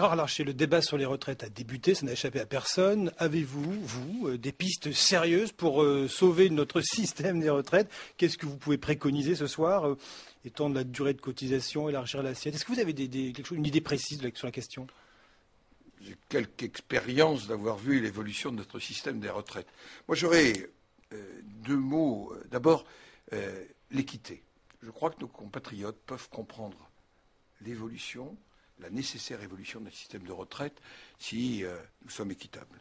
Alors, alors, chez le débat sur les retraites a débuté, ça n'a échappé à personne. Avez-vous, vous, euh, des pistes sérieuses pour euh, sauver notre système des retraites? Qu'est-ce que vous pouvez préconiser ce soir euh, Étendre la durée de cotisation, élargir l'assiette? Est-ce que vous avez une idée précise sur la question? J'ai quelque expérience d'avoir vu l'évolution de notre système des retraites. Moi, j'aurais deux mots. D'abord, l'équité. Je crois que nos compatriotes peuvent comprendre l'évolution la nécessaire évolution d'un système de retraite si euh, nous sommes équitables.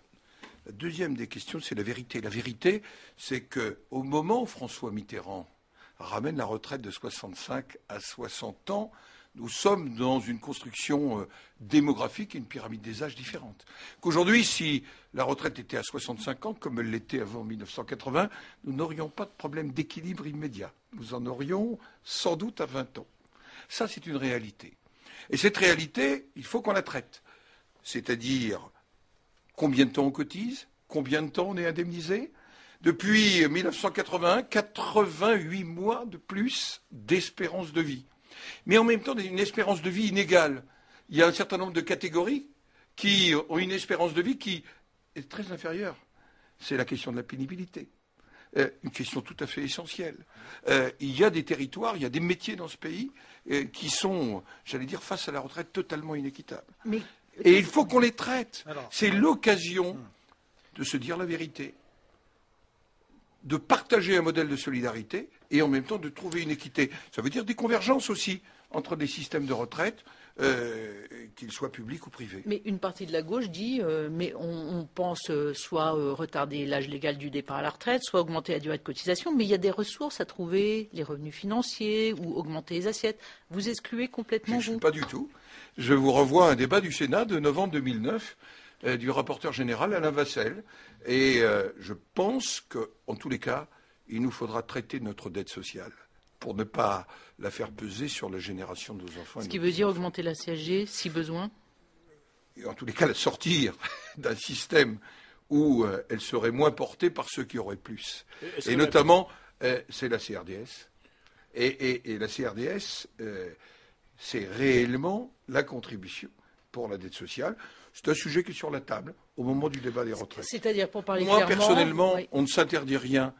La deuxième des questions, c'est la vérité. La vérité, c'est qu'au moment où François Mitterrand ramène la retraite de 65 à 60 ans, nous sommes dans une construction euh, démographique et une pyramide des âges différente. Qu'aujourd'hui, si la retraite était à 65 ans, comme elle l'était avant 1980, nous n'aurions pas de problème d'équilibre immédiat. Nous en aurions sans doute à 20 ans. Ça, c'est une réalité. Et cette réalité, il faut qu'on la traite. C'est-à-dire combien de temps on cotise, combien de temps on est indemnisé. Depuis 1981, 88 mois de plus d'espérance de vie. Mais en même temps, une espérance de vie inégale. Il y a un certain nombre de catégories qui ont une espérance de vie qui est très inférieure. C'est la question de la pénibilité. Euh, une question tout à fait essentielle. Euh, il y a des territoires, il y a des métiers dans ce pays euh, qui sont, j'allais dire, face à la retraite totalement inéquitables. Et il faut qu'on les traite. C'est l'occasion de se dire la vérité, de partager un modèle de solidarité et en même temps de trouver une équité. Ça veut dire des convergences aussi entre des systèmes de retraite euh, qu'il soit public ou privé. Mais une partie de la gauche dit, euh, mais on, pense euh, soit retarder l'âge légal du départ à la retraite, soit augmenter la durée de cotisation, mais il y a des ressources à trouver, les revenus financiers ou augmenter les assiettes. Vous excluez complètement Je vous Pas du tout. Je vous revois à un débat du Sénat de novembre 2009 du rapporteur général Alain Vassel. Et je pense qu'en tous les cas, il nous faudra traiter notre dette sociale pour ne pas la faire peser sur la génération de nos enfants. Ce qui veut dire augmenter la CSG si besoin et En tous les cas, la sortir d'un système où euh, elle serait moins portée par ceux qui auraient plus. Et, notamment, euh, c'est la CRDS. Et, la CRDS, euh, c'est réellement la contribution pour la dette sociale. C'est un sujet qui est sur la table au moment du débat des retraites. C'est-à-dire, pour parler Moi, personnellement, on ne s'interdit rien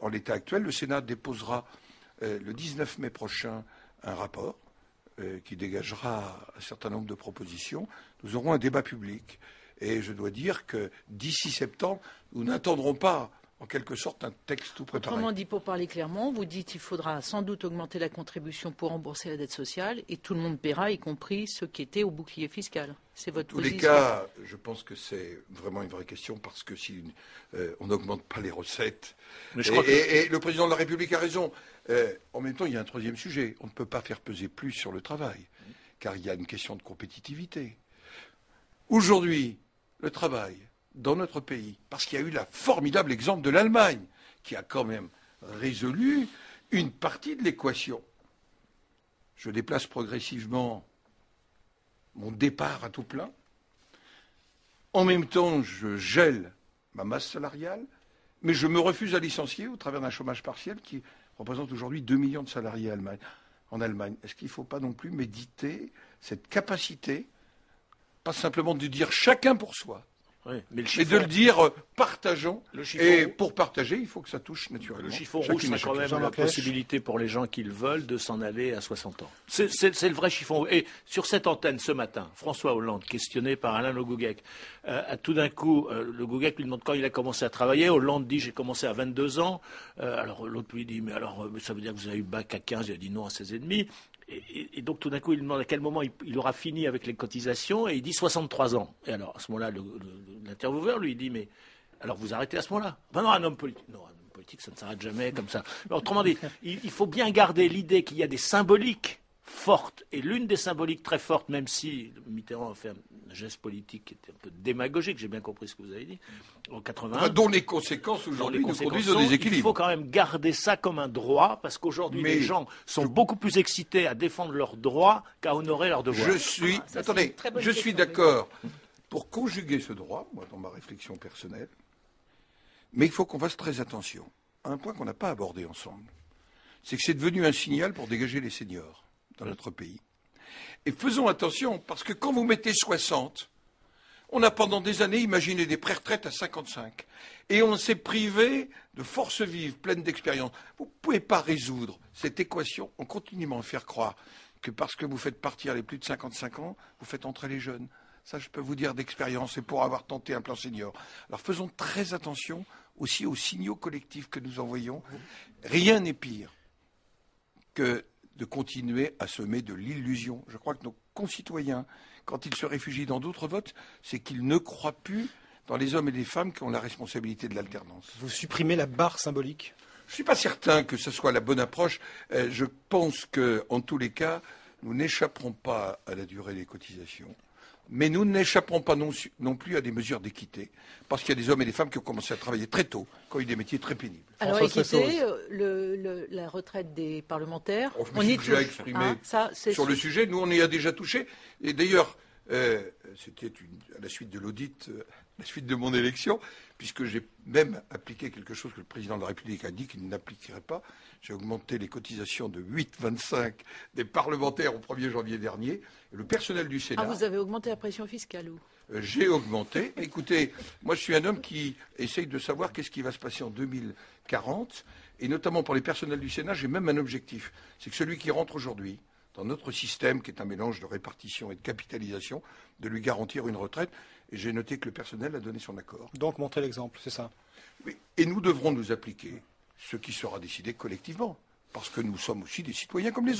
en l'état actuel. Le Sénat déposera euh, le 19 mai prochain un rapport euh, qui dégagera un certain nombre de propositions. Nous aurons un débat public. Et je dois dire que d'ici septembre, nous n'attendrons pas en quelque sorte un texte tout préparé. Autrement dit, pour parler clairement, vous dites qu'il faudra sans doute augmenter la contribution pour rembourser la dette sociale et tout le monde paiera, y compris ceux qui étaient au bouclier fiscal. C'est votre position. tous les cas, je pense que c'est vraiment une vraie question parce que si euh, on n'augmente pas les recettes, et, le président de la République a raison. Euh, en même temps, il y a un troisième sujet. On ne peut pas faire peser plus sur le travail, car il y a une question de compétitivité. Aujourd'hui, le travail, dans notre pays, parce qu'il y a eu le formidable exemple de l'Allemagne, qui a quand même résolu une partie de l'équation. Je déplace progressivement mon départ à tout plein. En même temps, je gèle ma masse salariale, mais je me refuse à licencier au travers d'un chômage partiel qui représente aujourd'hui 2 millions de salariés en Allemagne. Est-ce qu'il ne faut pas non plus méditer cette capacité, pas simplement de dire chacun pour soi, mais de le dire, euh, partageons. et pour partager, il faut que ça touche naturellement. Le chiffon rouge, c'est quand même la possibilité pour les gens qui le veulent de s'en aller à 60 ans. C'est le vrai chiffon rouge. Et sur cette antenne, ce matin, François Hollande, questionné par Alain Le Gouguec, euh, tout d'un coup, euh, Le Gouguec lui demande quand il a commencé à travailler. Hollande dit J'ai commencé à 22 ans. alors l'autre lui dit Mais alors, ça veut dire que vous avez eu bac à 15 Il a dit non à 16 et demi. Et, donc tout d'un coup, il demande à quel moment il, aura fini avec les cotisations et il dit 63 ans. Et alors à ce moment-là, l'intervieweur lui dit mais alors vous arrêtez à ce moment-là? Ben non, un homme politique. Non, un homme politique, ça ne s'arrête jamais comme ça. autrement dit, il faut bien garder l'idée qu'il y a des symboliques forte, et l'une des symboliques très fortes, même si Mitterrand a fait un geste politique qui était un peu démagogique, j'ai bien compris ce que vous avez dit, en 81. dont les conséquences aujourd'hui nous conduisent au déséquilibre. Il faut quand même garder ça comme un droit, parce qu'aujourd'hui les gens sont beaucoup plus excités à défendre leurs droits qu'à honorer leurs devoirs. Je suis, ah, attendez, je suis d'accord pour conjuguer ce droit, moi dans ma réflexion personnelle, mais il faut qu'on fasse très attention à un point qu'on n'a pas abordé ensemble. C'est que c'est devenu un signal pour dégager les seniors dans notre pays. Et faisons attention, parce que quand vous mettez 60, on a pendant des années imaginé des pré-retraites à 55. Et on s'est privé de forces vives, pleines d'expérience. Vous ne pouvez pas résoudre cette équation en continuant à faire croire que parce que vous faites partir les plus de 55 ans, vous faites entrer les jeunes. Ça, je peux vous dire d'expérience et pour avoir tenté un plan senior. Alors faisons très attention aussi aux signaux collectifs que nous envoyons. Rien n'est pire que de continuer à semer de l'illusion. Je crois que nos concitoyens, quand ils se réfugient dans d'autres votes, c'est qu'ils ne croient plus dans les hommes et les femmes qui ont la responsabilité de l'alternance. Vous supprimez la barre symbolique? Je ne suis pas certain que ce soit la bonne approche. Euh, je pense qu'en tous les cas, nous n'échapperons pas à la durée des cotisations. Mais nous n'échapperons pas non, plus à des mesures d'équité, parce qu'il y a des hommes et des femmes qui ont commencé à travailler très tôt, qui ont eu des métiers très pénibles. Alors, équité, euh, la retraite des parlementaires, oh, on est déjà exprimé ah, sur le sujet. Nous, on y a déjà touché. Et d'ailleurs, euh, c'était à la suite de l'audit, euh, à la suite de mon élection, puisque j'ai même appliqué quelque chose que le président de la République a dit qu'il n'appliquerait pas. J'ai augmenté les cotisations de 8,25 des parlementaires au 1er janvier dernier. le personnel du Sénat. Ah, vous avez augmenté la pression fiscale ou? Euh, J'ai augmenté. Écoutez, moi je suis un homme qui essaye de savoir qu'est-ce qui va se passer en 2040. Et notamment pour les personnels du Sénat, j'ai même un objectif. C'est que celui qui rentre aujourd'hui, dans notre système, qui est un mélange de répartition et de capitalisation, de lui garantir une retraite. Et j'ai noté que le personnel a donné son accord. Donc montrer l'exemple, c'est ça? Oui. Et nous devrons nous appliquer ce qui sera décidé collectivement, parce que nous sommes aussi des citoyens comme les autres.